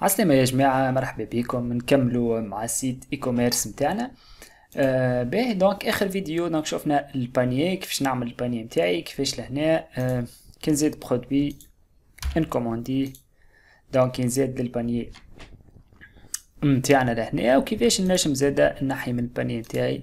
عسلامة يا جماعة مرحبا بكم. نكملوا مع ال site e-commerce نتاعنا آه باهي donc آخر vidéo donc شفنا ال panier كيفاش نعمل ال panier نتاعي كيفاش لهنا. آه كي نزيد produit نـ commandi donc كي نزيد نتاعنا لهنا. وكيفاش نجم زادا نحي من ال panier نتاعي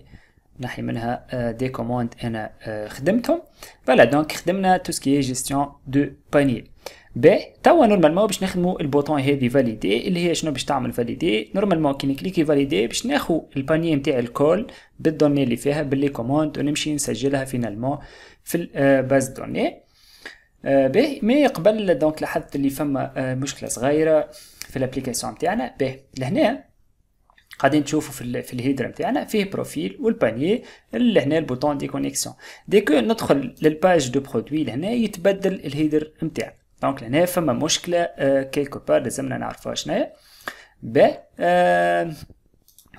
نحي منها آه des commandes أنا آه خدمتهم. voilà donc خدمنا tout ce qui gestion de بانيي ب توا normalement باش نخدمو ال bouton هذي valider اللي هي شنو باش تعمل valider؟ normalement كي نـ cliqui valider باش ناخو ال panier نتاع الكل بال données اللي فيها بال les commandes ونمشي نسجلها finalement في ال base données. باهي. mais قبل donc لاحظت اللي فما مشكلة صغيرة في ال application نتاعنا باهي. لهنا قاعدين تشوفوا في, في ال header نتاعنا فيه profil وال panier اللي هنا ال bouton déconnexion dès que ندخل لل page de produit لهنا يتبدل ال header نتاعنا. donc لهنا فما مشكله quelque part لازمنا نعرفوها شناهي ب آه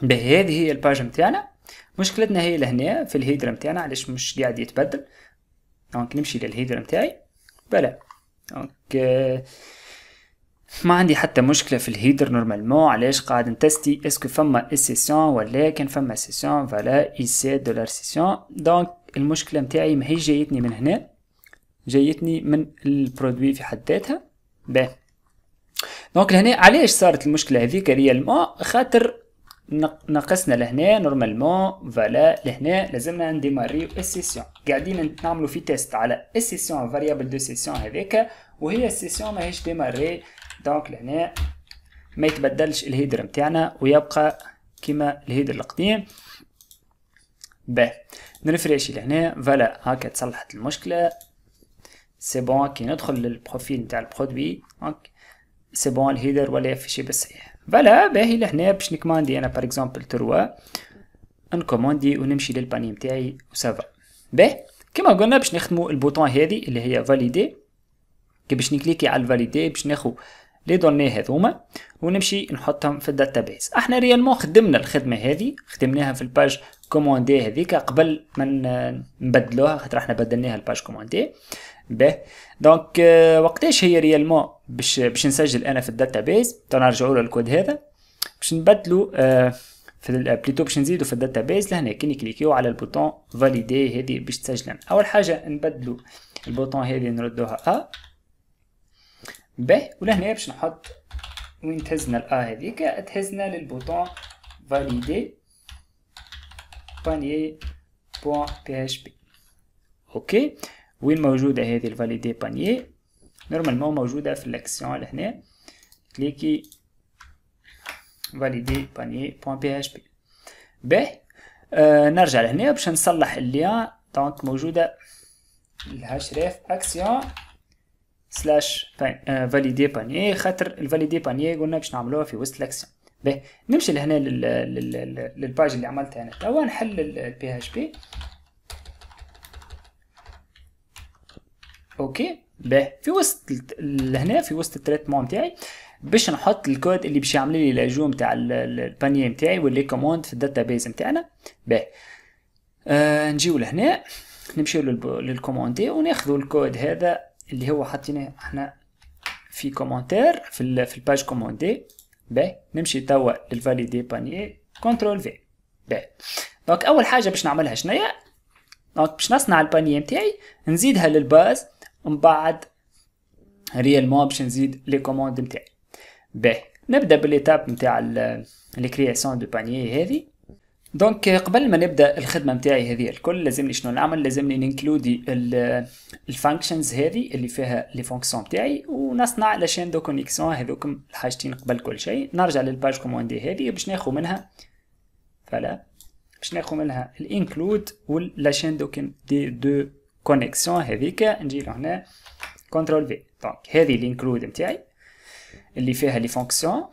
به هذه هي ال page نتاعنا مشكلتنا هي لهنا في ال header نتاعنا علاش مش قاعد يتبدل donc نمشي لل header نتاعي voilà donc ما عندي حتى مشكله في ال header normalement علاش قاعد نـ testi est-ce que فما ال session ولا كان فما session voilà ici dollar session donc المشكلة نتاعي ما هي جايتني من هنا جايتني من ال produit في حد ذاتها؟ باهي donc لهنا علاش صارت المشكلة هذيك؟ réellement خاطر نقصنا لهنا normalement voilà لهنا لازمنا نـ démarriو ال session. قاعدين نعملو في test على ال session variable de session هذيك وهي ال session ماهيش démarrée donc لهنا ما يتبدلش ال header نتاعنا ويبقى كيما ال header القديم. باهي نـ refreshi لهنا voilà هكا تصلحت المشكلة. c'est bon كي ندخل لل profil نتاع ال produit donc c'est bon ال header ولا يـ affichi بالصحيح voilà باهي لهنا باش نـ commandi أنا par exemple trois نـ commandi ونمشي لل panier نتاعي و ça va باهي كما قلنا باش نخدمو ال bouton هذه اللي هي valider كي باش نـ cliqui على ال valider باش ناخو les données هذوما ونمشي نحطهم في ال database. أحنا réellement خدمنا الخدمة هذه خدمناها في ال page commander هذيك قبل ما نبدلوها خاطر أحنا بدلناها ال page commander. به. donc وقتاش هي réellement باش باش نسجل أنا في ال database؟ نرجعوا له الكود هذا. باش نبدلو في بليتو باش نزيدو في ال database لهنا. كي نـ cliquiو على ال bouton valider هذه باش تسجل أول حاجة نبدلو ال bouton هذه نردوها ا به ولهنا باش نحط وين تهزنا الأ هذيك. تهزنا لل bouton valider panier point PHP. OK. وين موجودة هذه ال valider panier؟ normalement موجودة في الأكسيون لهنا cliquer valider panier point PHP. به آه نرجع لهنا باش نصلح ال lien donc موجودة ال href action. slash valider panier خاطر ال valider panier قلنا باش نعملوها في وسط الاكسيون باهي. نمشي لهنا لل page اللي عملتها أنا. توا نحل ال PHP OK باهي. في وسط لهنا في وسط ال traitement نتاعي. باش نحط الكود اللي باش يعمل لي l'ajout نتاع ال panier نتاعي وال les commandes في ال database نتاعنا. باهي. آه نجيو لهنا. نمشيو لل commander وناخذوا الكود هذا اللي هو حاطينه إحنا في commentaire في ال في ال page commander باهي نمشي توا لل valider panier contrôle V باهي donc أول حاجة باش نعملها شنيا donc باش نصنع ال panier نتاعي نزيدها لل base ومن بعد réellement باش نزيد les commandes نتاعي باهي نبدأ بال étape نتاع ال création de panier هذه. donc قبل ما نبدأ الخدمة نتاعي هذه الكل لازمني شنو نعمل؟ لازمني نـ includi ال functions هذه اللي فيها les fonctions نتاعي ونصنع la chaîne de connexion هذوكم الحاجتين قبل كل شيء. نرجع لل page commander هذه باش ناخذ منها فلا باش ناخذ منها ال include وال la chaîne de de de connexion هذيك. نجي لهنا contrôle V donc هذه ال include نتاعي اللي فيها les fonctions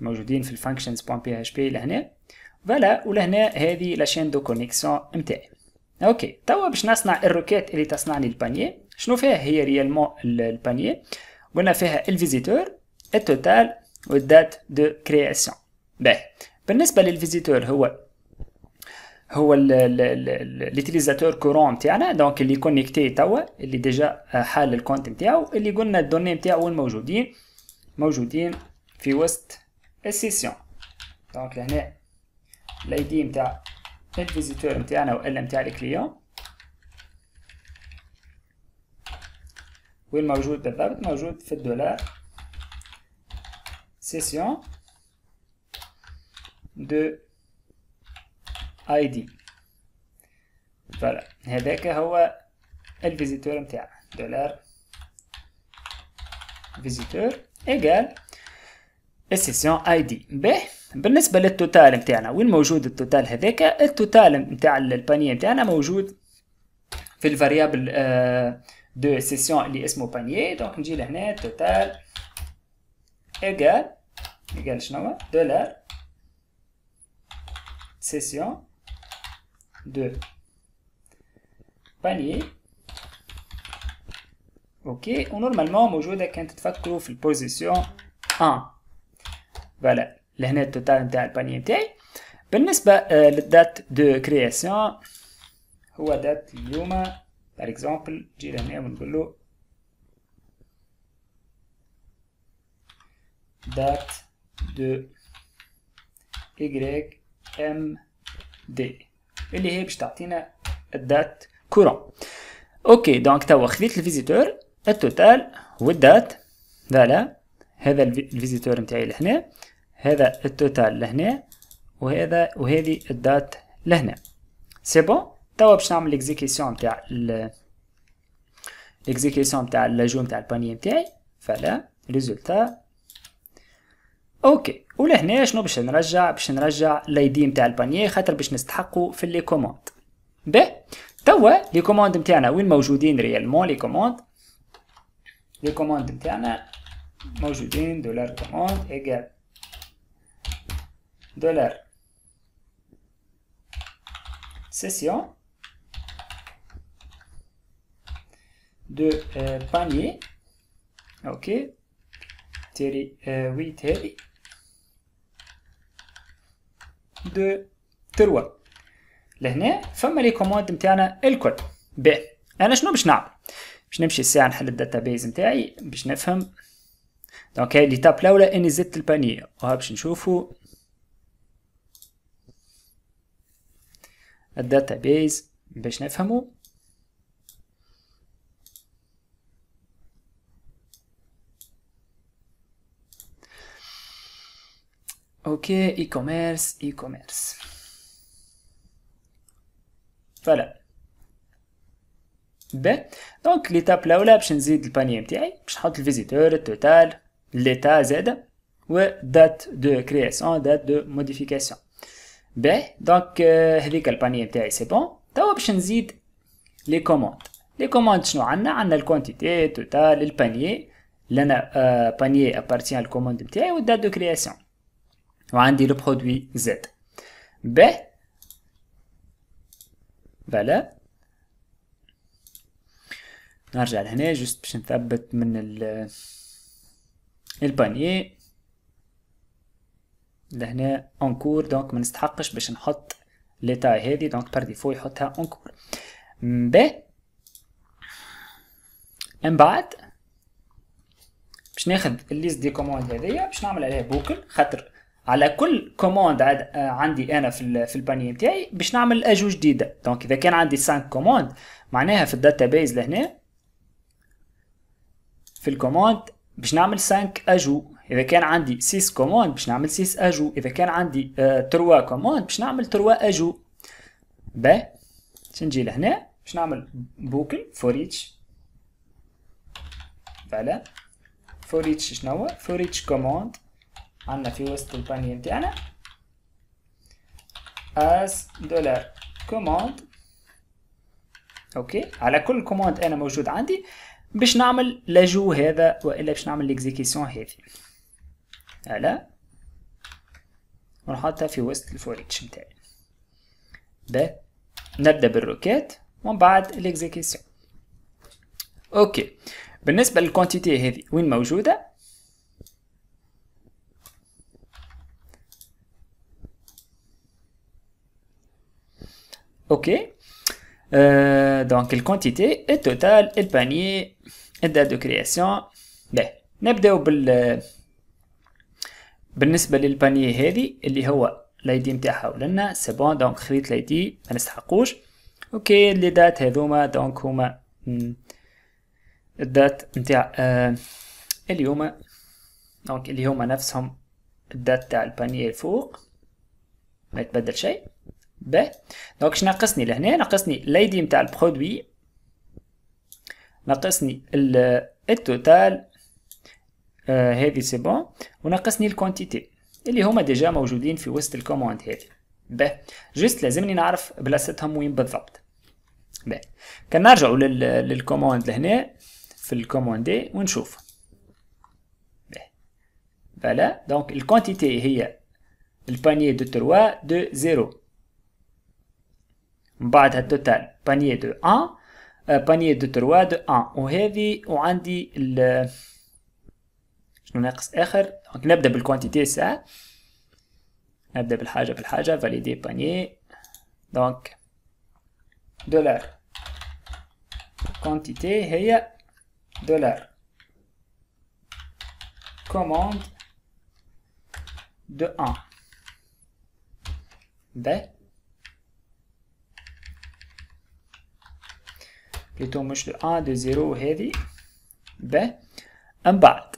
موجودين في ال functions point PHP لهنا. voilà ولهنا هذه la chaîne de connexion نتاعي OK توا باش نصنع ال requête اللي تصنع لي ال panier. شنو فيها؟ هي réellement ال panier. قلنا فيها ال visiteur ال total وال date de création باهي. بالنسبة لل visiteur هو هو l'utilisateur courant نتاعنا donc اللي connecté توا اللي déjà حال ال compte نتاعو اللي قلنا ال données نتاعو وين موجودين موجودين في وسط ال session. donc لهنا ال ID نتاع ال visiteur نتاعنا والا نتاع ال client. وين موجود بالضبط؟ موجود في ال dollar. session de ID voilà هذاك هو ال visiteur نتاعنا dollar visiteur égal ال session ID. به بالنسبة لل total نتاعنا وين موجود ال total هذاك؟ ال total نتاع ال panier نتاعنا موجود في ال variable de session اللي اسمه panier. donc نجي لهنا total égal égal شنو؟ dollar session de. panier. OK و normalement موجودة كانت تفكروا في ال position 1 voilà لهنا ال total نتاع ال panier نتاعي بالنسبة لل date de création هو date اليوم. par exemple نجي لهنا ونقول له date de Y m d اللي هي باش تعطينا ال date courante OK donc توا خذيت ال visiteur ال total وال date voilà هذا ال visiteur نتاعي لهنا. هذا ال total لهنا وهذا وهذه ال date لهنا. c'est bon توا باش نعمل l'exécution نتاع l'exécution نتاع ال l'ajout نتاع ال panier نتاعي. voilà résultat OK ولهنا شنو باش نرجع؟ باش نرجع ال ID نتاع ال panier خاطر باش نستحقوا في les commandes به توا les commandes نتاعنا وين موجودين réellement les commandes les commandes نتاعنا موجودين dollar commande égal dollar. session de بانيي أوكي تيري وي تيري دو تروا لهنا فما لي كوموند نتاعنا الكل. ب. أنا شنو باش نعمل؟ باش نمشي الساعة نحل الداتابيز نتاعي باش نفهم. دونك هاي ليتاب الاولى إني زدت البانية. وها باش نشوفو. الداتابيز باش نفهمو. OK e-commerce e-commerce voilà ب donc l'étape الاولى باش نزيد ال panier نتاعي باش نحط ال visiteur ال total l'état زاد و date de création date de modification ب donc هذيك ال panier نتاعي c'est bon توا باش نزيد les commandes les commandes شنو؟ عندنا عندنا ال quantité total ال panier لنا بانيه ابارتيان الكوموند نتاعي و دات دو كرياسيون وعندي لو برودوي زد ب فوالا نرجع لهنا جست باش نثبت من ال لهنا اونكور دونك ما نستحقش باش نحط ليتاي هذه دونك بار ديفو يحطها اونكور ب. من بعد باش ناخذ ال liste des commandes هذيا باش نعمل عليها boucle خاطر على كل commande عندي أنا في في ال panier نتاعي باش نعمل ajout جديدة. donc إذا كان عندي 5 commandes معناها في ال database لهنا في ال commande باش نعمل 5 أجو. إذا كان عندي 6 commandes باش نعمل 6 أجو. إذا كان عندي 3 commandes باش نعمل 3 أجو. با باش نجي لهنا باش نعمل boucle foreach voilà foreach شنو foreach commande عندنا في وسط ال panier نتاعنا as dollar commande OK على كل commande أنا موجود عندي. باش نعمل l'ajout هذا وإلا باش نعمل l'exécution هذه. على ونحطها في وسط ال foreach نتاعي ب نبدأ بال requête ومن بعد ال exécution. OK. بالنسبة لل quantité هذه وين موجودة؟ أوكي. total, le panier, la date de création. Ben, نبداو بال بالنسبة لل panier هذه اللي هو ال ID متاعها ولنا c'est bon donc خذيت ال ID ما نستحقوش. OK les dates هذوما donc هما ال date نتاع آه اليوم donc اللي هما نفسهم ال date تاع ال panier الفوق. ما يتبدل شيء. باهي donc اش ناقصني لهنا؟ ناقصني ال ID نتاع ال produit. ناقصني ال total آه هذه c'est bon. وناقصني ال quantité اللي هما déjà موجودين في وسط ال commande هذه. باهي juste لازمني نعرف بلاصتهم وين بالضبط. باهي كان نرجعوا لل commande لهنا في ال commander ونشوف. باهي voilà. donc ال quantité هي ال panier de 3 de 0 من بعدها التوتال بانيي دو 1 بانيي دو 3 دو 1 وهذه وعندي شنو ناقص آخر؟ دونك نبدأ بالكوانتيتي ساعه نبدأ بالحاجة بالحاجة فاليدي بانيي دونك دولار كوانتيتي هي دولار commande de 1 باهي plutôt مش de 1 de 0 هذه. باهي من بعد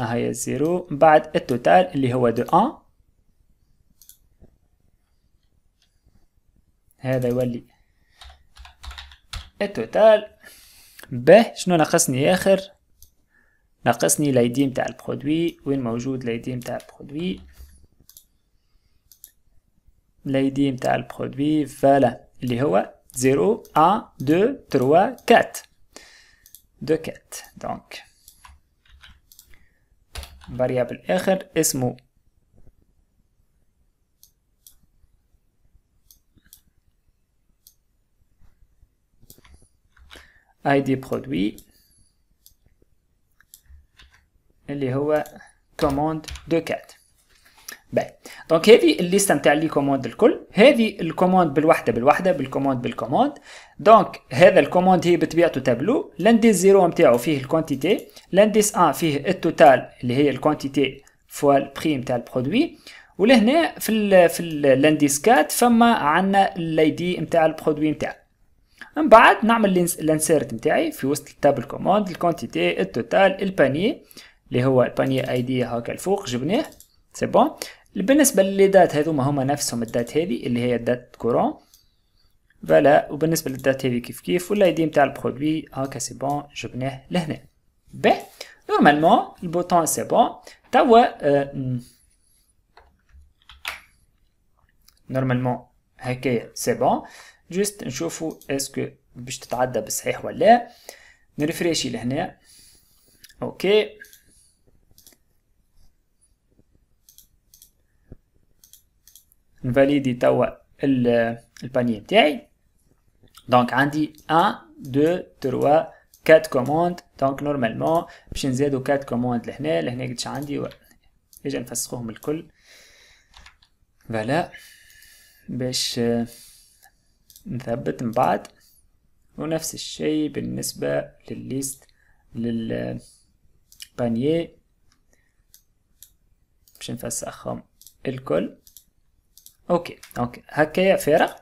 ها هي zéro. من بعد ال total اللي هو de 1 هذا يولي ال total. به شنو ناقصني أخر؟ ناقصني ال ID متاع ال produit. وين موجود ال ID متاع ال produit؟ ال ID متاع ال produit voilà اللي هو 0 1 2 3 4 2 4 donc variable آخر اسمه ID produit اللي هو commande de quatre باهي donc هذه الليستة نتاع les commandes الكل. هذه ال commande بالوحدة بالوحدة بال commande بال commande. donc هذا ال commande هي بطبيعته tableau l'indice zéro نتاعو فيه ال quantité l'indice 1 فيه ال total اللي هي ال quantité fois ال prix نتاع ال produit. ولهنا في ال في ال indice 4 فما عندنا ال ID نتاع ال produit نتاعو. من بعد نعمل ال insert نتاعي في وسط التابل كوموند الكونتيتي التوتال الباني اللي هو ال panier ID هاكا الفوق جبناه. c'est bon بالنسبة لل dates هذوما هما نفسهم ال dates هذه اللي هي ال date courante. voilà وبالنسبة لل date هذه كيف كيف ولا ID نتاع ال produit هاكا c'est bon جبناه لهنا. به normalement ال bouton c'est bon. توا آه normalement هكايا c'est bon. juste نشوفو est-ce que باش تتعدى بالصحيح ولا. لا نرفريشي لهنا. أوكي. نفاليدي توا ال panier نتاعي donc عندي 1 2 3 4 commandes donc normalement باش نزيدو 4 commandes لهنا لهنا قدش عندي و... اجا نفسخوهم الكل voilà باش نثبت من بعد ونفس الشيء بالنسبة للل liste لل panier باش نفسخهم الكل أوكي donc هكايا فارغ.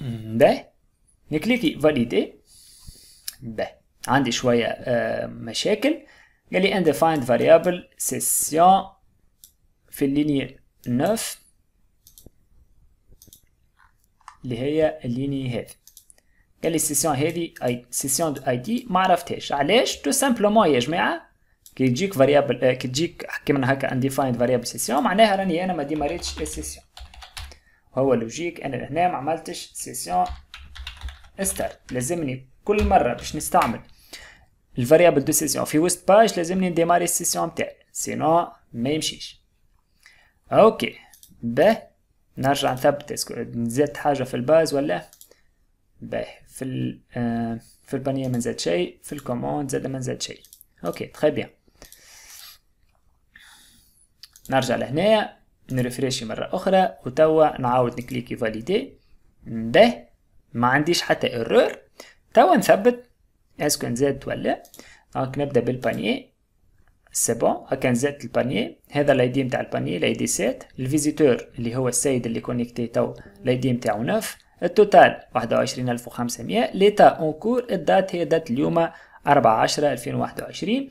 باهي. نكليكي valider. باهي. عندي شوية آه مشاكل. قال لي undefined variable session في اللينية 9 اللي هي اللينية هذه. قال لي ال session هذه أي session ID ما عرفتهاش. علاش؟ tout simplement يا جماعة كي تجيك variable كي تجيك كيما هكا undefined variable session معناها راني أنا ما ديماريتش ال session هو logique أنا هنا ما عملتش session start لازمني كل مرة باش نستعمل ال variable de session في وسط page لازمني نديماري ال session بتاعي. sinon ما يمشيش. أوكي به نرجع نثبت. نزيد حاجة في ال base ولا؟ به في ال آه في ال panier ما نزاد شيء. في ال commande زاد ما نزاد شيء. أوكي très bien نرجع لهنا نرفريشي مرة أخرى وتوا نعاود نكليكي valider. به ما عنديش حتى error توا نثبت. est-ce que نزاد ولا donc نبدأ بال panier c'est bon هكا نزلت ال panier هذا ال ID نتاع ال panier ال ID 7 ال visiteur اللي هو السيد اللي connecté تو ال ID نتاعو 9 ال total 21500 l'état en cours ال date هي date اليوم 4 10 2021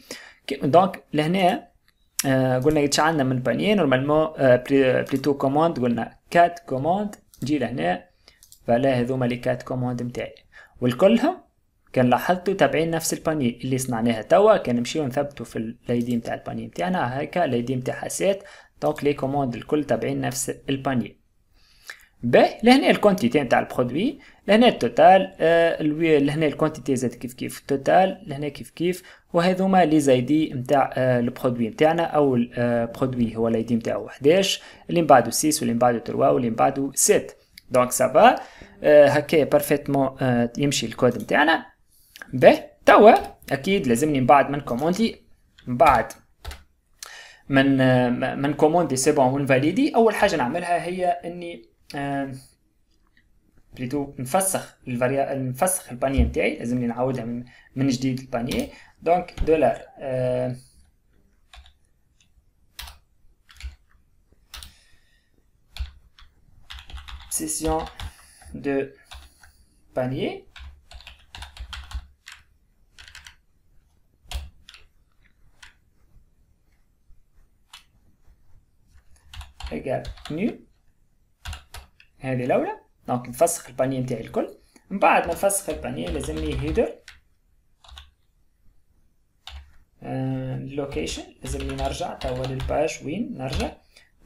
donc لهنا قلنا يتشعلنا من panier normalement آه plutôt commande قلنا quatre commandes نجي لهنا voilà هذوما les quatre commandes نتاعي والكلهم كان لاحظتوا تابعين نفس ال panier اللي صنعناها توا كان نمشيو نثبتوا في ال ID نتاع ال panier نتاعنا هكا ال ID نتاع حسات donc les commandes الكل تابعين نفس ال panier باهي لهنا ال quantité نتاع ال produit. لهنا ال total آه لهنا ال quantité زاد كيف كيف؟ ال total لهنا كيف كيف؟ وهذوما les ID نتاع آه ال produit نتاعنا أو ال produit هو ال ID نتاعو 11 اللي من بعده 6 واللي من بعده 3 واللي من بعده 7 donc ça va آه هكايا parfaitement آه يمشي الكود نتاعنا به توا أكيد لازمني من بعد من كوموندي من بعد من من كوموندي c'est bon ونفاليدي. أول حاجة نعملها هي إني plutôt نفسخ ال varia نفسخ ال panier نتاعي لازمني نعاودها من, من جديد ال panier. donc دولار session de panier. Égale null. هذه الأولى donc نفسخ ال panier نتاعي الكل. من بعد ما نفسخ ال panier لازمني header. location آه لازمني نرجع توا لل page وين نرجع.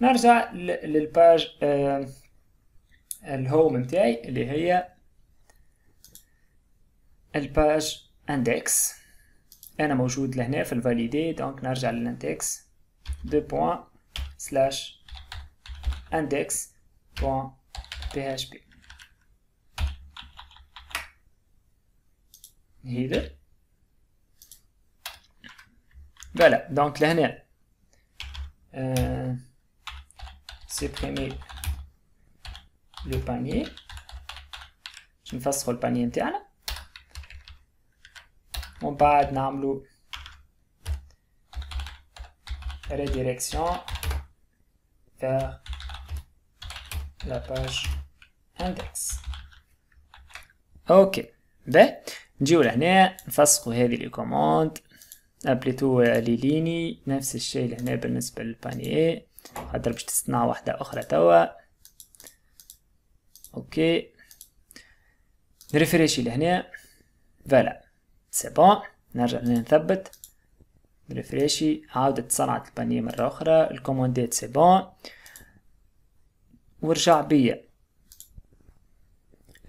نرجع لل page آه ال home نتاعي اللي هي ال page index أنا موجود لهنا في ال valider donc نرجع لل index deux points slash index.php header voilà donc لهنا euh, supprimer le panier باش نفسخو البانيه نتاعنا ومن بعد نعملو redirection vers la page index أوكي ده نجيو لهنا نفسخوا هذه les commandes. أبليتو ليليني نفس الشيء لهنا بالنسبة لل panier خاطر باش تصنع واحدة أخرى توا. أوكي. ن refreshi لهنا. voilà. c'est bon نرجع لهنا نثبت. ن refreshi عاودت صنعت ال panier مرة أخرى. ال commandات c'est bon ورجع بيا.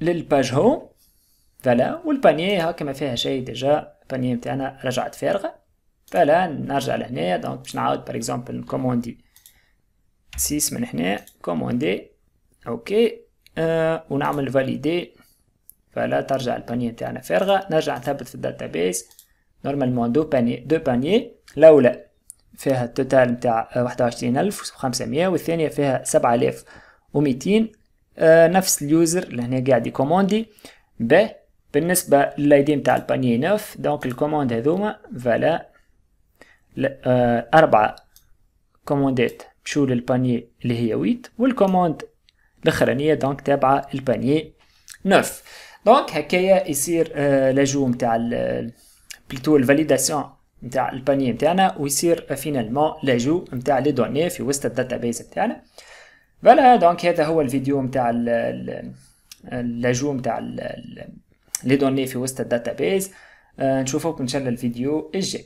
لل page home voilà وال panier هاكا ما فيها شيء déjà. ال panier متاعنا رجعت فارغة. voilà نرجع لهنا. donc باش نعاود par exemple ن commandi سيس من هنا. commandi أوكي آه ونعمل valider voilà ترجع ال panier متاعنا فارغة. نرجع نثبت في ال database. normalement deux paniers deux paniers الأولى فيها ال total ألف وخمسمية والثانية فيها سبعة آلاف وميتين. آه نفس ال user اللي هنا قاعد ي commandi. ب بالنسبة لل ID متاع ال panier neuf donc ال commandes هذوما voilà. آه أربعة commandات مشو لل panier اللي هي huit وال commande الأخرانية donc تابعة ال panier neuf. donc هكايا يصير آه l'ajout متاع بليتو ال validation نتاع ال panier نتاعنا ويصير finalement l'ajout نتاع les données في وسط ال database نتاعنا voilà donc هذا هو الفيديو نتاع ال l'ajout نتاع les données في وسط ال database. نشوفوكم إن شاء الله الفيديو الجاي.